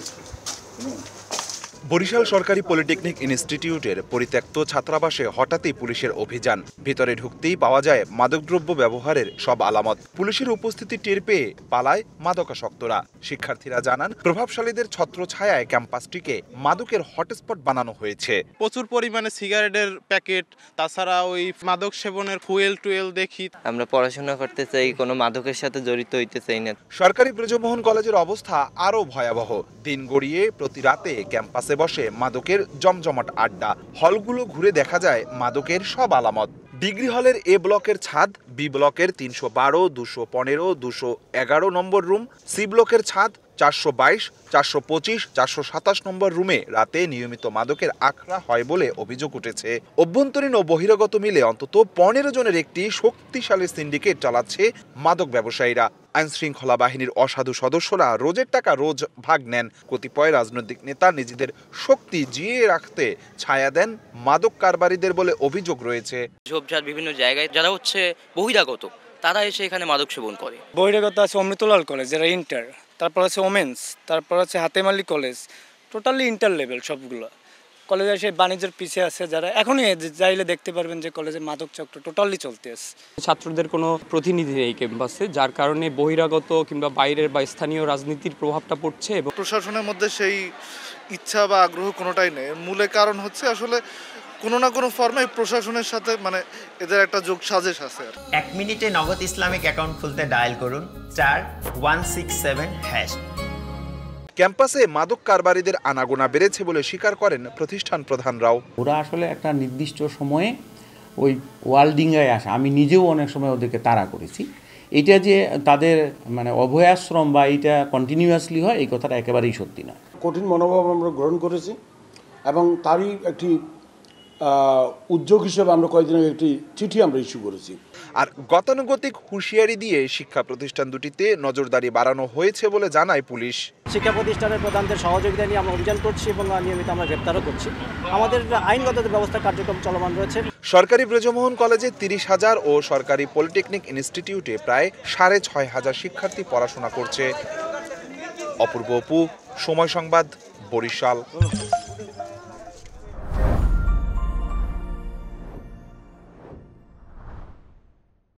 Thank you. Barishal সরকারি polytechnic ইনস্টিটিউটের পরিত্যক্ত ছাত্রাবাসে হঠাৎই পুলিশের অভিযান। ভিতরে ঢুকতেই পাওয়া যায় মাদকদ্রব্য ব্যবহারের সব আলামত। পুলিশের উপস্থিতি টের পেয়ে পালায় মাদকাসক্তরা। শিক্ষার্থীরা জানান প্রভাবশালীদের ছত্রছায়ায় ক্যাম্পাসটিকে মাদকের হটস্পট বানানো হয়েছে। প্রচুর পরিমাণে সিগারেটের প্যাকেট তাছাড়া ওই মাদক সেবনের ফুয়েল টুয়েল দেখি। আমরা পড়াশোনা করতে চাই কোনো মাদকের সাথে জড়িত হইতে চাই না। সরকারি ব্রজমোহন কলেজের অবস্থা আরও ভয়াবহ। দিন গড়িয়ে প্রতি রাতে ক্যাম্পাসে বসে মাদকের জমজমাট আড্ডা। হলগুলো ঘুরে দেখা যায় মাদকের সব আলামত। ডিগ্রি হলের এ ব্লকের ছাদ, বি ব্লকের তিনশো বারো, দুশো পনেরো, দুশো এগারো নম্বর রুম, সি ব্লকের ছাদ চারশো বাইশ চারশো পঁচিশ চারশো সাতাশ নম্বর রুমে রাতে নিয়মিত মাদকের আখড়া হয় বলে অভিযোগ উঠেছে। অভ্যন্তরীণ ও বহিরাগত মিলে অন্তত পনেরো জনের একটি শক্তিশালী সিন্ডিকেট চালাচ্ছে মাদক ব্যবসায়ীরা। আইন শৃঙ্খলা বাহিনীর অসাধু সদস্যরা রোজের টাকা রোজ ভাগ নেন। কতিপয় রাজনৈতিক নেতা নিজেদের শক্তি জিয়ে রাখতে ছায়া দেন মাদক কারবারিদের বলে অভিযোগ রয়েছে। ঝোপঝাড় বিভিন্ন জায়গায় যারা হচ্ছে বহিরাগত তারা এসে এখানে মাদক সেবন করে। বহিরাগত আছে অমৃতলাল কলেজ যারা ইন্টার তারপর আছে ওমেন্স তারপর আছে Hatem Ali college totally inter level সবগুলো। কলেজে এসে বাণিজ্যের পিছিয়ে আছে যারা। এখনই চাইলে দেখতে পারবেন যে কলেজে মাদক চক্র টোটালি চলতে আছে। ছাত্রদের কোনো প্রতিনিধি নেই ক্যাম্পাসে যার কারণে বহিরাগত কিংবা বাইরের বা স্থানীয় রাজনীতির প্রভাবটা পড়ছে এবং প্রশাসনের মধ্যে সেই ইচ্ছা বা আগ্রহ কোনোটাই নেই। মূলে কারণ হচ্ছে আসলে কোনো না কোনো ফর্মে প্রশাসনের সাথে মানে এদের একটা যোগ সাজেশ আছে আর এক মিনিটে নগদ ইসলামিক অ্যাকাউন্ট খুলতে ডায়াল করুন চার ওয়ান সিক্স সেভেন হ্যাশ। ক্যাম্পাসে মাদক কারবারিদের আনাগোনা বেড়েছে বলে স্বীকার করেন প্রতিষ্ঠান প্রধানরাও। ওরা আসলে একটা নির্দিষ্ট সময়ে ওই ওয়ার্ল্ডিংয়ে আসে। আমি নিজেও অনেক সময় ওদেরকে তাড়া করেছি। এটা যে তাদের মানে অভয়াশ্রম বা এটা কন্টিনিউয়াসলি হয় এই কথাটা একেবারেই সত্যি না কঠিন মনোভাব আমরা গ্রহণ করেছি এবং তারই একটি আহ, উদ্যোগ হিসেবে আমরা কয়েকদিন আগে একটি চিঠি আমরা ইস্যু করেছি। আর গতানুগতিক হুঁশিয়ারি দিয়ে শিক্ষা প্রতিষ্ঠান দুটিতে নজরদারি বাড়ানো হয়েছে বলে জানায় পুলিশ। শিক্ষা প্রতিষ্ঠানের প্রধানদের সহযোগিতা নিয়ে আমরা অভিযান করছি এবং নিয়মিত আমরা গ্রেপ্তারও করছি। আমাদের আইনগত ব্যবস্থা কার্যক্রম চলমান রয়েছে। সরকারি ব্রজমোহন কলেজে তিরিশ হাজার ও সরকারি পলিটেকনিক ইনস্টিটিউটে প্রায় সাড়ে ছয় হাজার শিক্ষার্থী পড়াশোনা করছে। অপূর্ব অপু, সময় সংবাদ, বরিশাল।